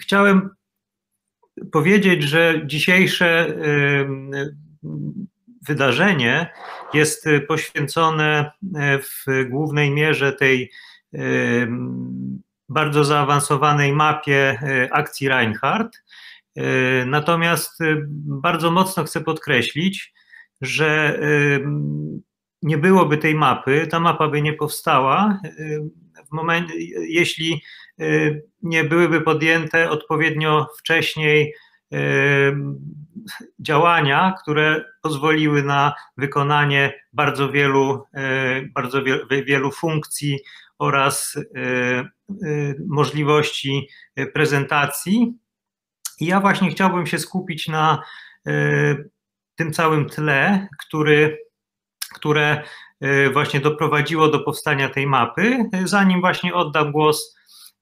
chciałem powiedzieć, że dzisiejsze wydarzenie jest poświęcone w głównej mierze tej bardzo zaawansowanej mapie akcji Reinhardt. Natomiast bardzo mocno chcę podkreślić, że nie byłoby tej mapy, ta mapa by nie powstała, w momencie, jeśli nie byłyby podjęte odpowiednio wcześniej działania, które pozwoliły na wykonanie bardzo wielu, bardzo wielu funkcji oraz możliwości prezentacji. I ja właśnie chciałbym się skupić na tym całym tle, który, które właśnie doprowadziło do powstania tej mapy. Zanim właśnie oddam głos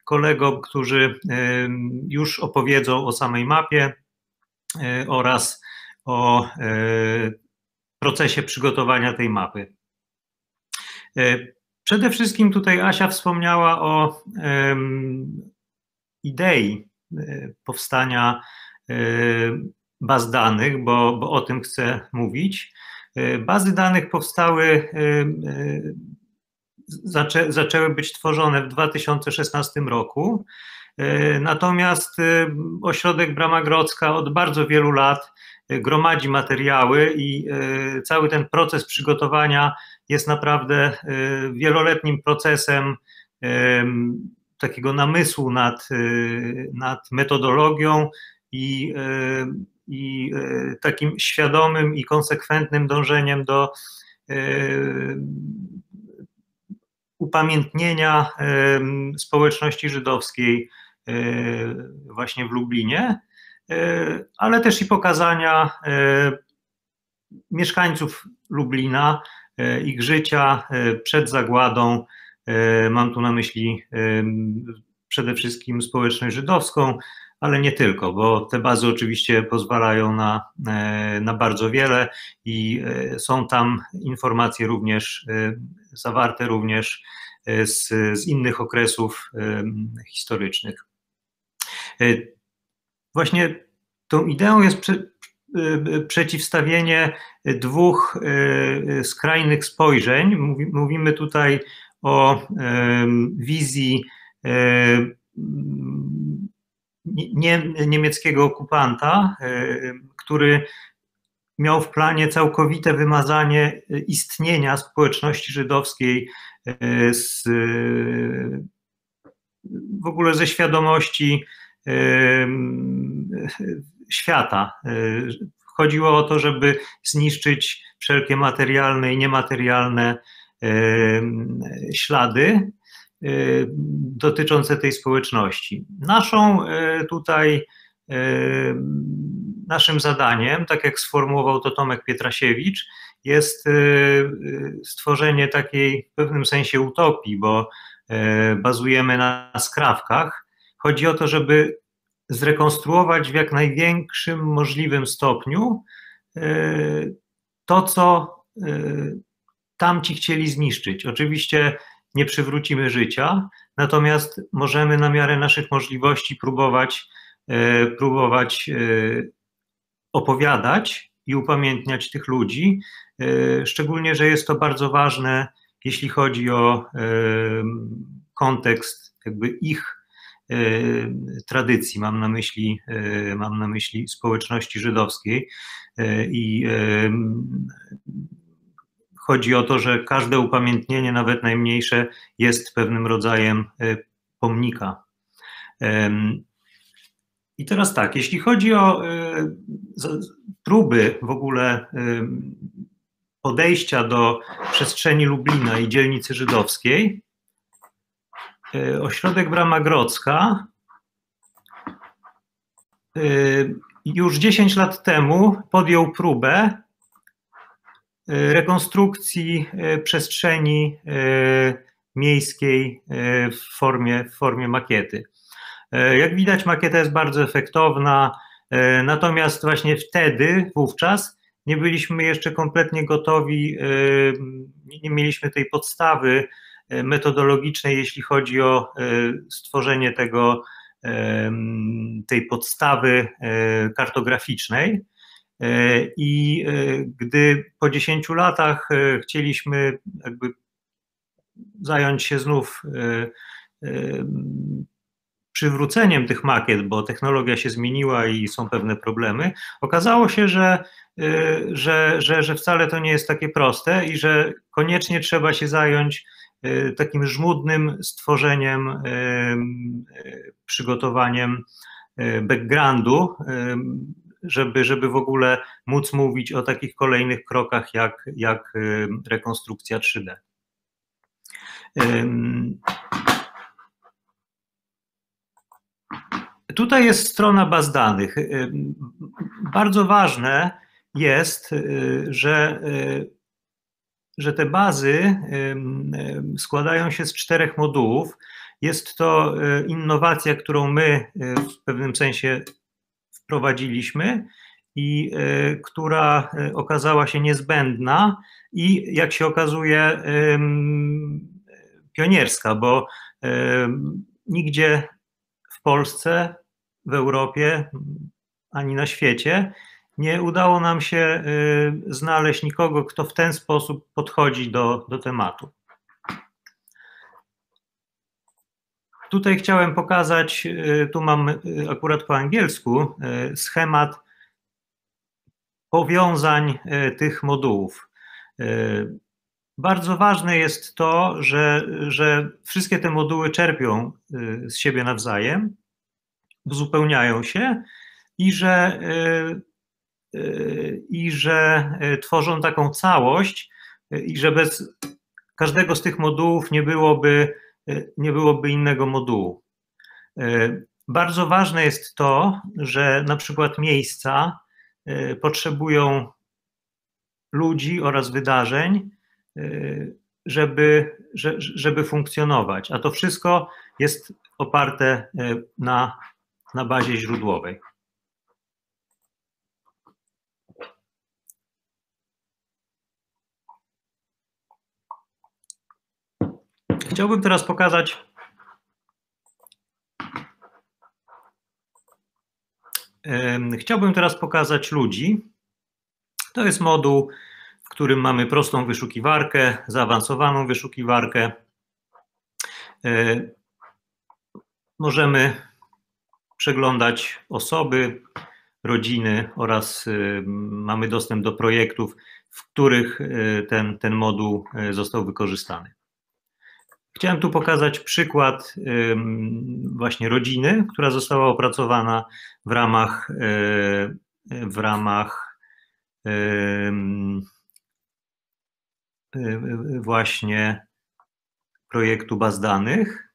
kolegom, którzy już opowiedzą o samej mapie oraz o procesie przygotowania tej mapy. Przede wszystkim tutaj Asia wspomniała o idei powstania baz danych, bo, bo o tym chcę mówić. Bazy danych powstały zaczę, zaczęły być tworzone w 2016 roku. E, natomiast e, ośrodek Brama Grodzka od bardzo wielu lat e, gromadzi materiały i cały ten proces przygotowania jest naprawdę wieloletnim procesem takiego namysłu nad, nad metodologią i, i takim świadomym i konsekwentnym dążeniem do upamiętnienia społeczności żydowskiej e, właśnie w Lublinie, e, ale też i pokazania e, mieszkańców Lublina, ich życia przed zagładą. Mam tu na myśli przede wszystkim społeczność żydowską, ale nie tylko, bo te bazy oczywiście pozwalają na, na bardzo wiele i są tam informacje również zawarte również e, z, z innych okresów e, historycznych. E, właśnie tą ideą jest prze, przeciwstawienie dwóch skrajnych spojrzeń. Mówimy tutaj o wizji nie, niemieckiego okupanta, który miał w planie całkowite wymazanie e, istnienia społeczności żydowskiej e, z, w ogóle ze świadomości e, świata. Chodziło o to, żeby zniszczyć wszelkie materialne i niematerialne ślady dotyczące tej społeczności. Naszą tutaj naszym zadaniem, tak jak sformułował to Tomek Pietrasiewicz, jest y, y, stworzenie takiej w pewnym sensie utopii, bo y, bazujemy na skrawkach. Chodzi o to, żeby zrekonstruować w jak największym możliwym stopniu to, co tamci chcieli zniszczyć. Oczywiście nie przywrócimy życia, natomiast możemy na miarę naszych możliwości próbować E, próbować e, opowiadać i upamiętniać tych ludzi, e, szczególnie, że jest to bardzo ważne, jeśli chodzi o kontekst jakby ich tradycji, mam na myśli, mam na myśli społeczności żydowskiej i chodzi o to, że każde upamiętnienie, nawet najmniejsze, jest pewnym rodzajem pomnika. I teraz tak, jeśli chodzi o y, próby w ogóle y, podejścia do przestrzeni Lublina i dzielnicy żydowskiej, ośrodek Brama Grodzka już 10 lat temu podjął próbę rekonstrukcji przestrzeni miejskiej w formie, w formie makiety. E, jak widać, makieta jest bardzo efektowna, e, natomiast właśnie wtedy, wówczas, nie byliśmy jeszcze kompletnie gotowi, e, nie mieliśmy tej podstawy metodologicznej, jeśli chodzi o stworzenie tego tej podstawy kartograficznej. I gdy po 10 latach chcieliśmy jakby zająć się znów przywróceniem tych makiet, bo technologia się zmieniła i są pewne problemy, okazało się, że, że, że, że wcale to nie jest takie proste i że koniecznie trzeba się zająć takim żmudnym stworzeniem, przygotowaniem backgroundu, żeby, żeby w ogóle móc mówić o takich kolejnych krokach jak, jak rekonstrukcja 3D. Tutaj jest strona baz danych. Y, bardzo ważne jest, y, że, y, że te bazy składają się z czterech modułów. Jest to innowacja, którą my w pewnym sensie wprowadziliśmy i która okazała się niezbędna i jak się okazuje pionierska, bo nigdzie w Polsce w Europie ani na świecie. Nie udało nam się y, znaleźć nikogo, kto w ten sposób podchodzi do, do tematu. Tutaj chciałem pokazać, y, tu mam y, akurat po angielsku, schemat powiązań tych modułów. Bardzo ważne jest to, że, że wszystkie te moduły czerpią z siebie nawzajem uzupełniają się i że, y, y, i że y, tworzą taką całość i że bez każdego z tych modułów nie byłoby, nie byłoby innego modułu. Bardzo ważne jest to, że na przykład miejsca potrzebują ludzi oraz wydarzeń, żeby, żeby funkcjonować, a to wszystko jest oparte na na bazie źródłowej. Chciałbym teraz pokazać Chciałbym teraz pokazać ludzi. To jest moduł, w którym mamy prostą wyszukiwarkę, zaawansowaną wyszukiwarkę. E, możemy przeglądać osoby, rodziny oraz y, mamy dostęp do projektów, w których y, ten, ten moduł został wykorzystany. Chciałem tu pokazać przykład właśnie rodziny, która została opracowana w ramach, w ramach właśnie projektu baz danych.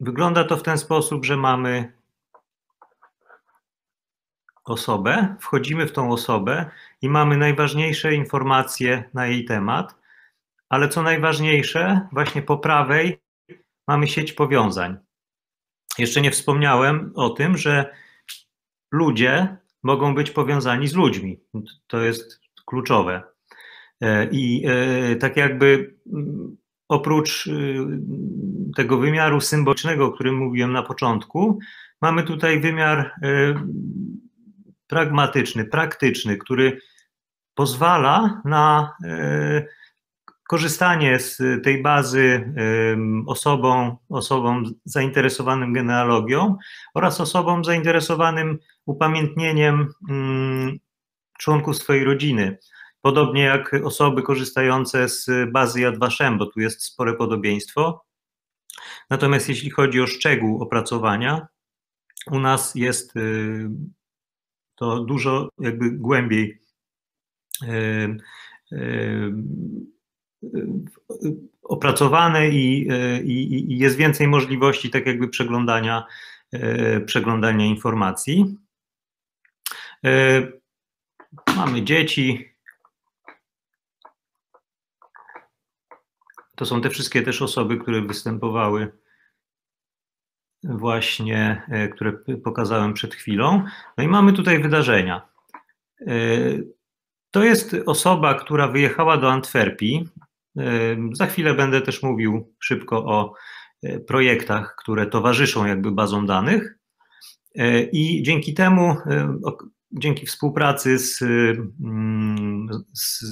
Wygląda to w ten sposób, że mamy osobę, wchodzimy w tą osobę i mamy najważniejsze informacje na jej temat, ale co najważniejsze, właśnie po prawej mamy sieć powiązań. Jeszcze nie wspomniałem o tym, że ludzie mogą być powiązani z ludźmi. To jest kluczowe. E, I e, tak jakby mm, oprócz y, tego wymiaru symbolicznego, o którym mówiłem na początku, mamy tutaj wymiar y, pragmatyczny, praktyczny, który pozwala na korzystanie z tej bazy osobom, osobom zainteresowanym genealogią oraz osobom zainteresowanym upamiętnieniem członków swojej rodziny. Podobnie jak osoby korzystające z bazy Yad Vashem, bo tu jest spore podobieństwo. Natomiast jeśli chodzi o szczegół opracowania, u nas jest y, to dużo jakby głębiej y, y, opracowane i, i, i, jest więcej możliwości tak jakby przeglądania, przeglądania informacji. Mamy dzieci, To są te wszystkie też osoby, które występowały właśnie, e, które pokazałem przed chwilą. No i mamy tutaj wydarzenia. E, to jest osoba, która wyjechała do Antwerpii. E, za chwilę będę też mówił szybko o projektach, które towarzyszą jakby bazom danych. I dzięki temu, dzięki współpracy z, z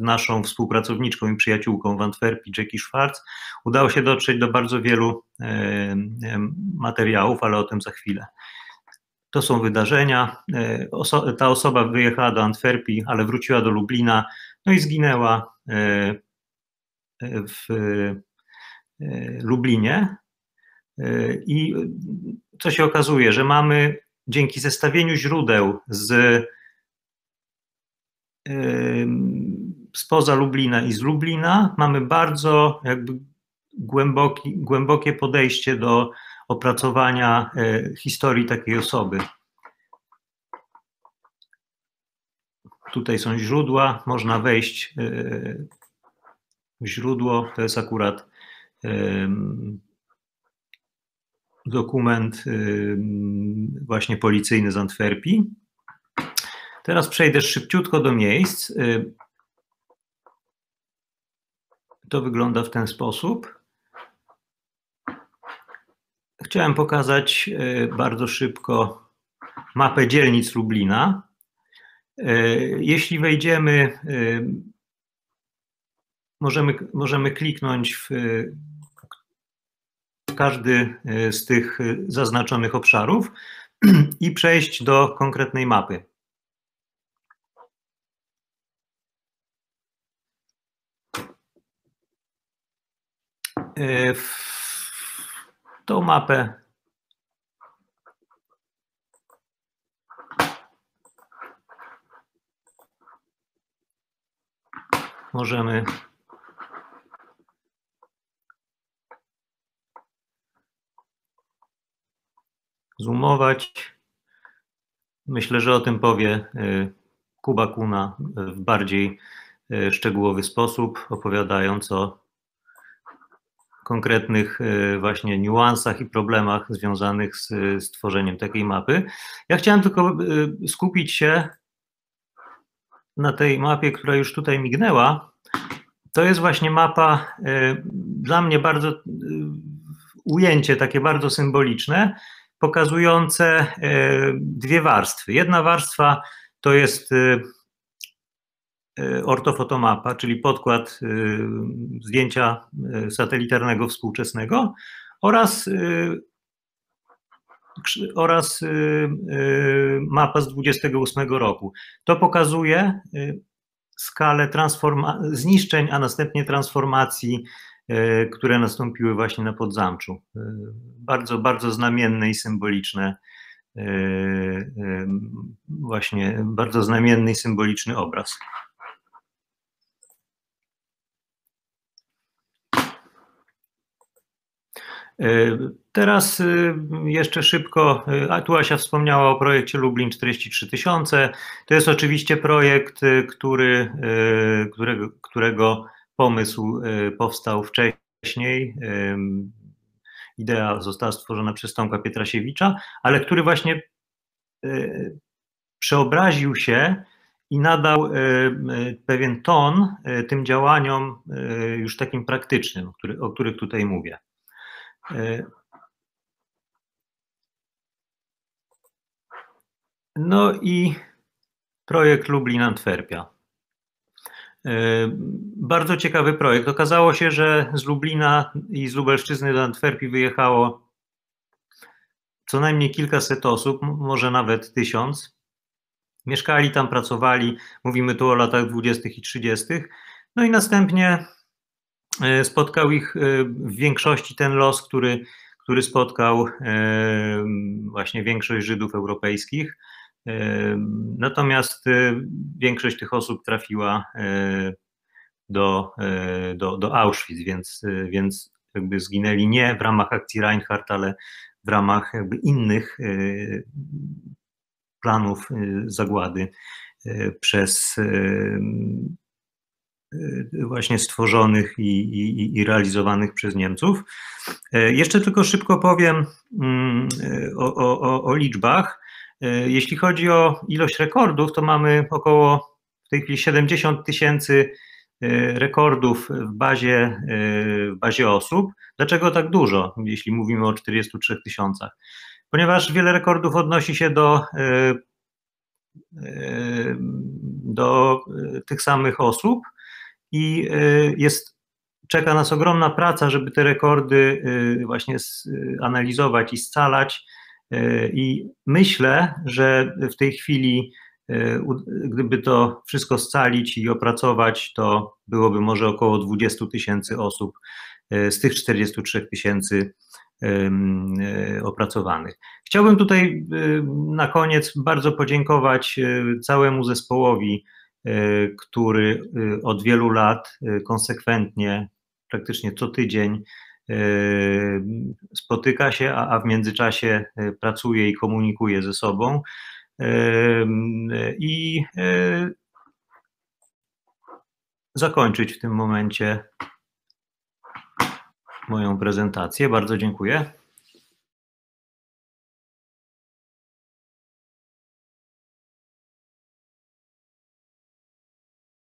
naszą współpracowniczką i przyjaciółką w Antwerpii, Jackie Schwartz, udało się dotrzeć do bardzo wielu materiałów, ale o tym za chwilę. To są wydarzenia. Ta osoba wyjechała do Antwerpii, ale wróciła do Lublina, no i zginęła w Lublinie. I co się okazuje, że mamy dzięki zestawieniu źródeł z spoza Lublina i z Lublina mamy bardzo jakby głęboki, głębokie podejście do opracowania e, historii takiej osoby. Tutaj są źródła, można wejść e, źródło, to jest akurat dokument właśnie policyjny z Antwerpii. Teraz przejdę szybciutko do miejsc. To wygląda w ten sposób. Chciałem pokazać e, bardzo szybko mapę dzielnic Lublina. E, jeśli wejdziemy, możemy, możemy kliknąć w każdy e, z tych e, zaznaczonych obszarów i przejść do konkretnej mapy. Tą mapę możemy zoomować. Myślę, że o tym powie y, Kuba Kuna w bardziej y, szczegółowy sposób, opowiadając o konkretnych y, właśnie niuansach i problemach związanych z, z tworzeniem takiej mapy. Ja chciałem tylko skupić się na tej mapie, która już tutaj mignęła. To jest właśnie mapa dla mnie bardzo ujęcie takie bardzo symboliczne, pokazujące e, dwie warstwy. Jedna warstwa to jest e, e, ortofotomapa, czyli podkład zdjęcia satelitarnego współczesnego oraz, oraz mapa z 28 roku. To pokazuje skalę zniszczeń, a następnie transformacji które nastąpiły właśnie na Podzamczu. E, bardzo, bardzo znamienne i symboliczne, e, właśnie bardzo znamienny i symboliczny obraz. Teraz jeszcze szybko, tu Asia wspomniała o projekcie Lublin 43 tysiące. To jest oczywiście projekt, który, którego, którego pomysł y, powstał wcześniej, idea została stworzona przez Tomka Pietrasiewicza, ale który właśnie y, przeobraził się i nadał y, pewien ton tym działaniom już takim praktycznym, o których tutaj mówię. No i projekt Lublin-Antwerpia. E, bardzo ciekawy projekt. Okazało się, że z Lublina i z Lubelszczyzny do Antwerpii wyjechało co najmniej kilkaset osób, może nawet tysiąc. Mieszkali tam, pracowali, mówimy tu o latach dwudziestych i trzydziestych. No i następnie e, spotkał ich e, w większości ten los, który, który spotkał właśnie większość Żydów europejskich Natomiast y, większość tych osób trafiła y, do, y, do, do Auschwitz, więc, więc jakby zginęli nie w ramach akcji Reinhardt, ale w ramach jakby innych planów zagłady przez właśnie stworzonych i, i, i, realizowanych przez Niemców. Jeszcze tylko szybko powiem mm, o, o, o liczbach. E, jeśli chodzi o ilość rekordów, to mamy około w tej chwili 70 tysięcy rekordów w bazie, w bazie osób. Dlaczego tak dużo, jeśli mówimy o 43 tysiącach? Ponieważ wiele rekordów odnosi się do, do tych samych osób i jest czeka nas ogromna praca, żeby te rekordy właśnie analizować i scalać. I myślę, że w tej chwili E, gdyby to wszystko scalić i opracować, to byłoby może około 20 tysięcy osób e, z tych 43 tysięcy e, opracowanych. Chciałbym tutaj na koniec bardzo podziękować całemu zespołowi, który od wielu lat konsekwentnie, praktycznie co tydzień spotyka się, a w międzyczasie pracuje i komunikuje ze sobą. I e, zakończyć w tym momencie moją prezentację. Bardzo dziękuję.